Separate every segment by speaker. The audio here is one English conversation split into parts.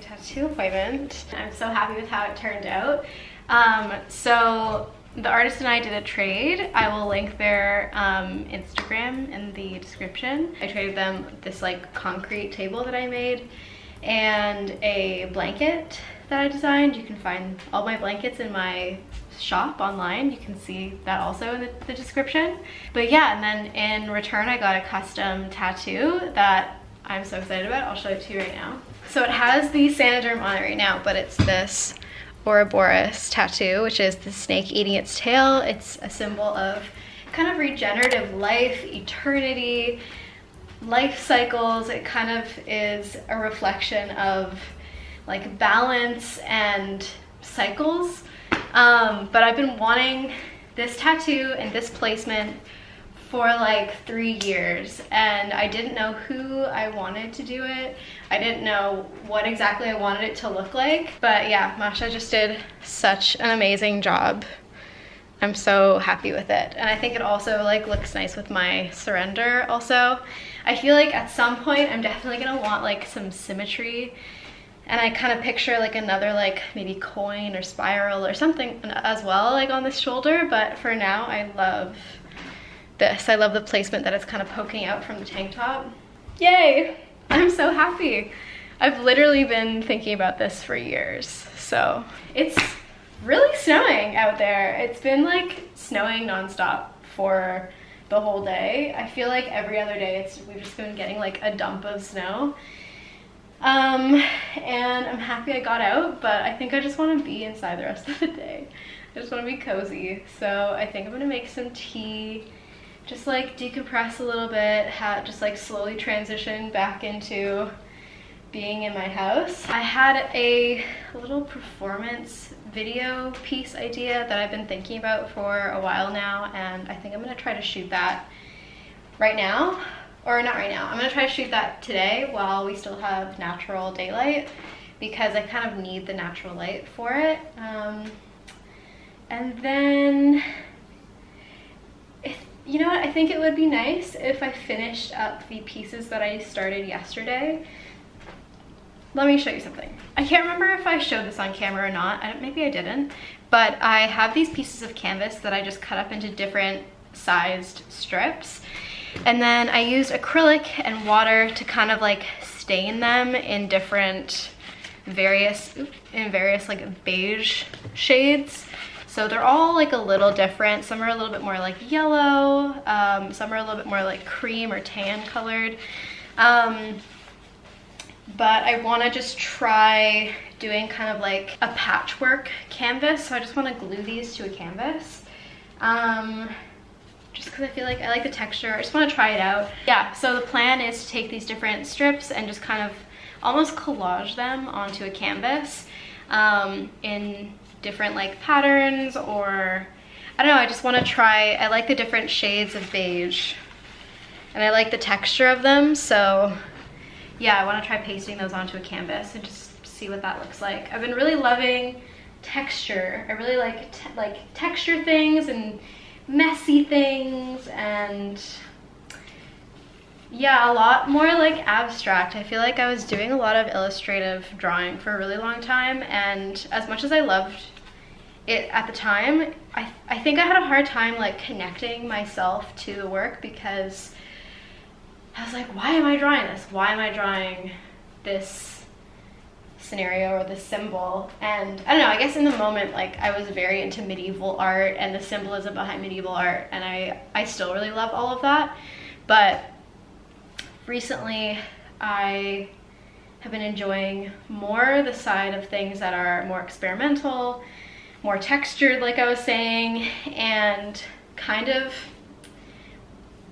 Speaker 1: tattoo appointment. I'm so happy with how it turned out. Um, so the artist and I did a trade. I will link their um, Instagram in the description. I traded them this like concrete table that I made and a blanket that I designed. You can find all my blankets in my shop online. You can see that also in the, the description. But yeah, and then in return I got a custom tattoo that I'm so excited about. I'll show it to you right now. So it has the Saniderm on it right now, but it's this Ouroboros tattoo, which is the snake eating its tail. It's a symbol of kind of regenerative life, eternity, life cycles. It kind of is a reflection of like balance and cycles. Um, but I've been wanting this tattoo and this placement for like three years and I didn't know who I wanted to do it. I didn't know what exactly I wanted it to look like. But yeah, Masha just did such an amazing job. I'm so happy with it. And I think it also like looks nice with my surrender also. I feel like at some point I'm definitely gonna want like some symmetry and I kind of picture like another like maybe coin or spiral or something as well like on this shoulder but for now I love this. I love the placement that it's kind of poking out from the tank top. Yay! I'm so happy. I've literally been thinking about this for years. So it's really snowing out there. It's been like snowing nonstop for the whole day. I feel like every other day it's we've just been getting like a dump of snow. Um, and I'm happy I got out, but I think I just want to be inside the rest of the day. I just want to be cozy. So I think I'm going to make some tea just like decompress a little bit, have just like slowly transition back into being in my house. I had a little performance video piece idea that I've been thinking about for a while now and I think I'm gonna try to shoot that right now or not right now. I'm gonna try to shoot that today while we still have natural daylight because I kind of need the natural light for it. Um, and then you know what, I think it would be nice if I finished up the pieces that I started yesterday. Let me show you something. I can't remember if I showed this on camera or not, I, maybe I didn't, but I have these pieces of canvas that I just cut up into different sized strips. And then I used acrylic and water to kind of like stain them in different various, in various like beige shades. So they're all like a little different. Some are a little bit more like yellow. Um, some are a little bit more like cream or tan colored. Um, but I want to just try doing kind of like a patchwork canvas. So I just want to glue these to a canvas. Um, just because I feel like I like the texture. I just want to try it out. Yeah, so the plan is to take these different strips and just kind of almost collage them onto a canvas um, in different like patterns or I don't know, I just want to try, I like the different shades of beige and I like the texture of them. So yeah, I want to try pasting those onto a canvas and just see what that looks like. I've been really loving texture. I really like te like texture things and messy things and yeah, a lot more like abstract. I feel like I was doing a lot of illustrative drawing for a really long time and as much as I loved it at the time, I, I think I had a hard time like connecting myself to the work because I was like, why am I drawing this? Why am I drawing this scenario or this symbol? And I don't know, I guess in the moment, like I was very into medieval art and the symbolism behind medieval art and I, I still really love all of that. But recently I have been enjoying more the side of things that are more experimental, more textured like I was saying, and kind of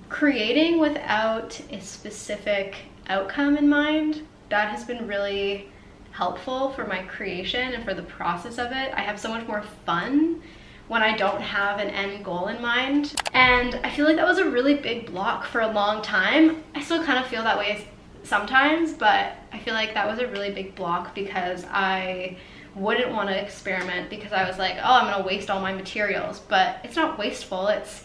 Speaker 1: creating without a specific outcome in mind. That has been really helpful for my creation and for the process of it. I have so much more fun when I don't have an end goal in mind. And I feel like that was a really big block for a long time. I still kind of feel that way sometimes, but I feel like that was a really big block because I wouldn't want to experiment because I was like, oh, I'm gonna waste all my materials. But it's not wasteful, it's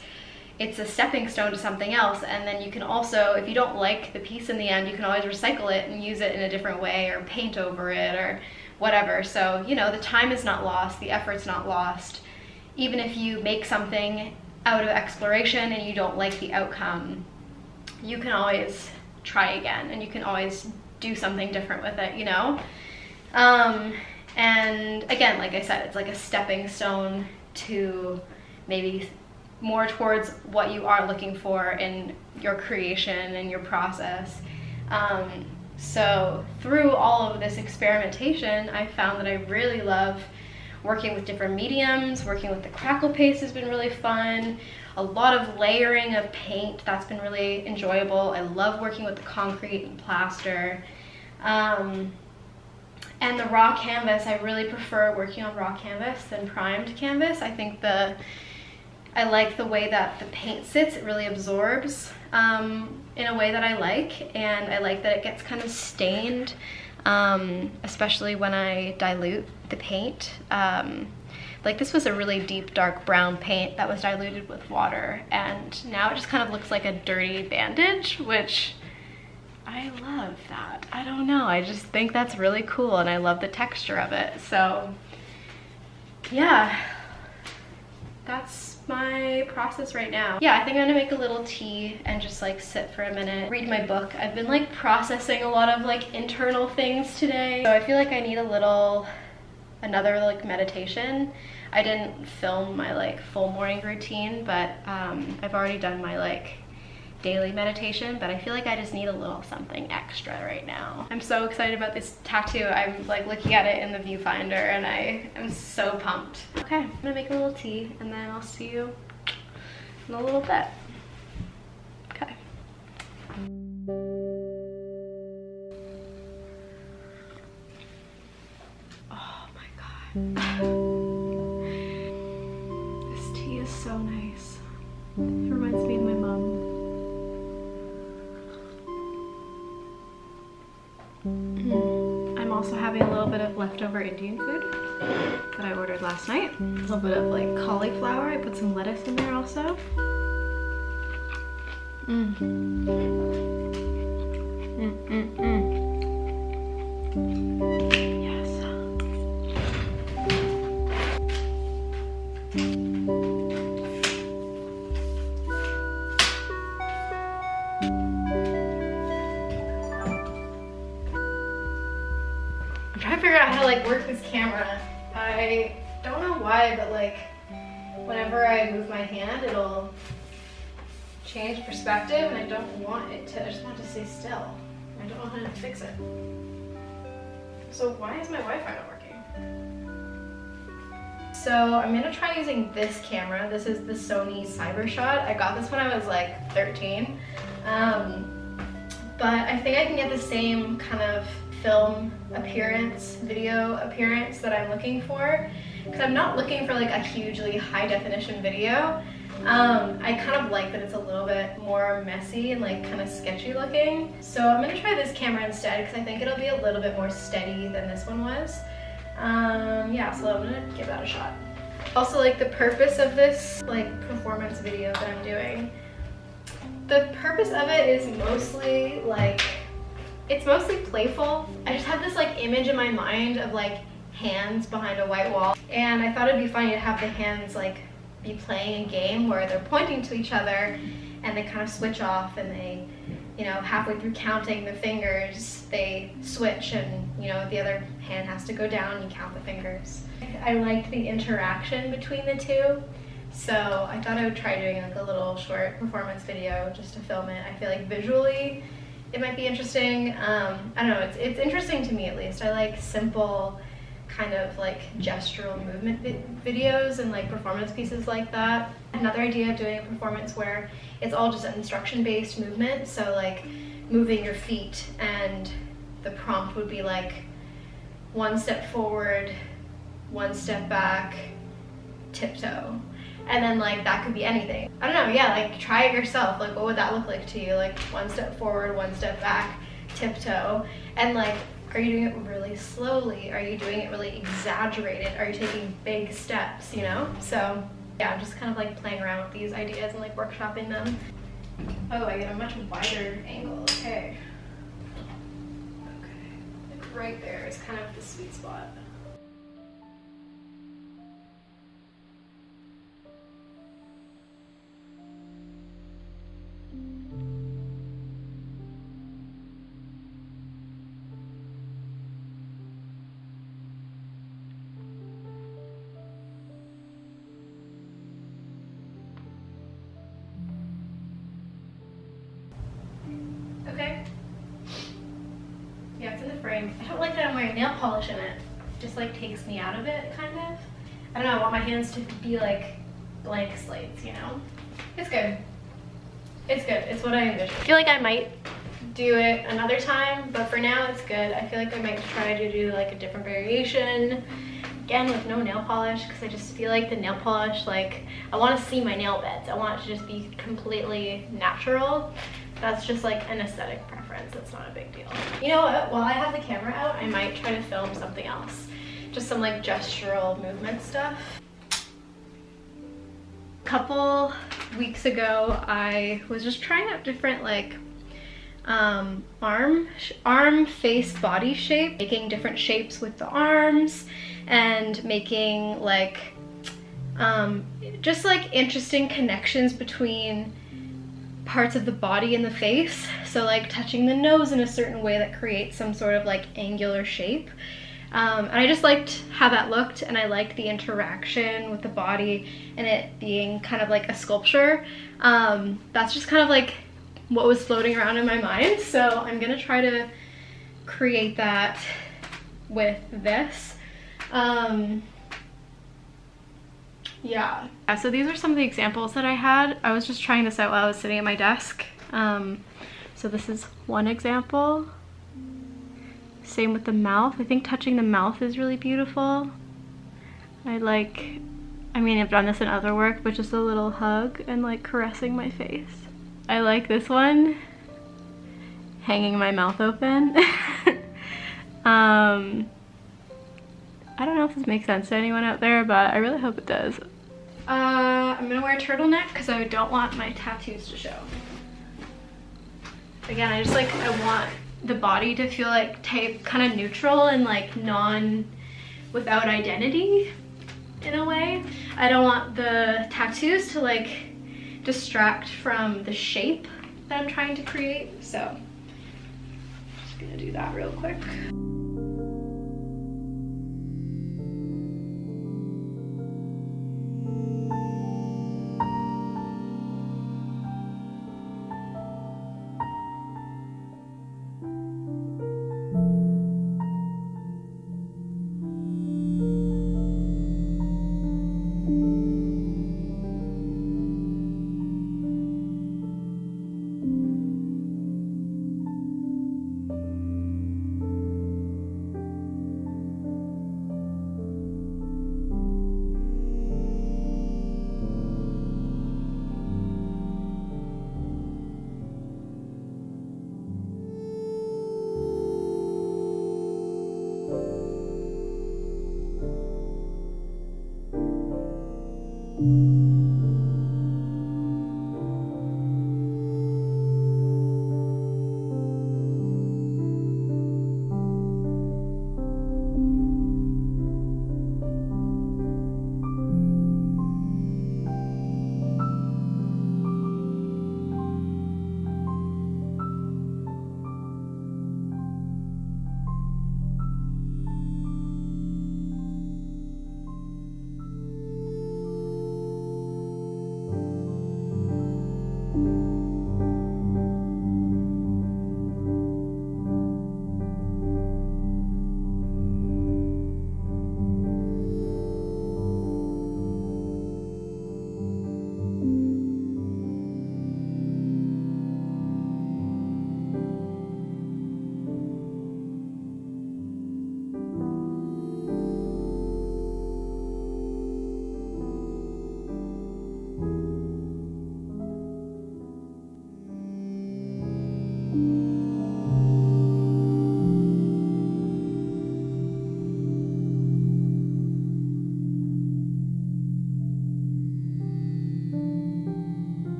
Speaker 1: it's a stepping stone to something else and then you can also if you don't like the piece in the end you can always recycle it and use it in a different way or paint over it or whatever so you know the time is not lost the effort's not lost even if you make something out of exploration and you don't like the outcome you can always try again and you can always do something different with it you know um, and again like i said it's like a stepping stone to maybe more towards what you are looking for in your creation and your process. Um, so through all of this experimentation, I found that I really love working with different mediums, working with the crackle paste has been really fun, a lot of layering of paint, that's been really enjoyable. I love working with the concrete and plaster. Um, and the raw canvas, I really prefer working on raw canvas than primed canvas. I think the I like the way that the paint sits. It really absorbs um, in a way that I like. And I like that it gets kind of stained, um, especially when I dilute the paint. Um, like this was a really deep dark brown paint that was diluted with water and now it just kind of looks like a dirty bandage which I love that. I don't know. I just think that's really cool and I love the texture of it. So yeah that's my process right now. Yeah, I think I'm gonna make a little tea and just like sit for a minute, read my book. I've been like processing a lot of like internal things today. So I feel like I need a little, another like meditation. I didn't film my like full morning routine, but um, I've already done my like daily meditation, but I feel like I just need a little something extra right now. I'm so excited about this tattoo. I'm like looking at it in the viewfinder and I am so pumped. Okay, I'm gonna make a little tea and then I'll see you in a little bit. Okay. Oh my God. This tea is so nice. It reminds me also having a little bit of leftover Indian food that I ordered last night. A little bit of like cauliflower. I put some lettuce in there also. Mm. Mm, mm, mm. Camera. I don't know why, but like whenever I move my hand, it'll change perspective and I don't want it to, I just want it to stay still. I don't know how to fix it. So why is my Wi-Fi not working? So I'm gonna try using this camera. This is the Sony Cybershot. I got this when I was like 13. Um, but I think I can get the same kind of film appearance, video appearance that I'm looking for. Because I'm not looking for like a hugely high definition video. Um, I kind of like that it's a little bit more messy and like kind of sketchy looking. So I'm gonna try this camera instead because I think it'll be a little bit more steady than this one was. Um, yeah, so I'm gonna give that a shot. Also like the purpose of this like performance video that I'm doing, the purpose of it is mostly like it's mostly playful. I just have this like image in my mind of like hands behind a white wall. And I thought it'd be funny to have the hands like be playing a game where they're pointing to each other and they kind of switch off and they, you know, halfway through counting the fingers, they switch and, you know, the other hand has to go down and you count the fingers. I liked the interaction between the two. So I thought I would try doing like a little short performance video just to film it. I feel like visually it might be interesting. Um, I don't know, it's, it's interesting to me at least. I like simple kind of like gestural movement vi videos and like performance pieces like that. Another idea of doing a performance where it's all just instruction based movement. So like moving your feet and the prompt would be like one step forward, one step back, tiptoe and then like that could be anything. I don't know yeah like try it yourself. Like what would that look like to you? Like one step forward one step back tiptoe. And like are you doing it really slowly? Are you doing it really exaggerated? Are you taking big steps you know? So Yeah, I'm just kind of like playing around with these ideas and like workshopping them. Oh, I get a much wider angle, okay. Okay, like right there is kind of the sweet spot. Okay. Yeah, it's in the frame. I don't like that I'm wearing nail polish in it. It just like takes me out of it, kind of. I don't know, I want my hands to be like blank slates, you know? It's good. It's good. It's what I envision. I feel like I might do it another time, but for now it's good. I feel like I might try to do like a different variation. Again, with no nail polish, because I just feel like the nail polish, like, I want to see my nail beds. I want it to just be completely natural. That's just like an aesthetic preference. It's not a big deal. You know what? While I have the camera out, I might try to film something else. Just some like gestural movement stuff. Couple weeks ago, I was just trying out different like um, arm, arm, face, body shape, making different shapes with the arms and making like um, just like interesting connections between parts of the body and the face. So like touching the nose in a certain way that creates some sort of like angular shape. Um, and I just liked how that looked and I liked the interaction with the body and it being kind of like a sculpture. Um, that's just kind of like what was floating around in my mind. So I'm gonna try to create that with this. Um, yeah. yeah. So these are some of the examples that I had. I was just trying this out while I was sitting at my desk. Um, so this is one example. Same with the mouth. I think touching the mouth is really beautiful. I like, I mean, I've done this in other work, but just a little hug and like caressing my face. I like this one, hanging my mouth open. um, I don't know if this makes sense to anyone out there, but I really hope it does. Uh, I'm gonna wear a turtleneck because I don't want my tattoos to show. Again, I just like, I want the body to feel like type kind of neutral and like non, without identity in a way. I don't want the tattoos to like distract from the shape that I'm trying to create. So, I'm just gonna do that real quick.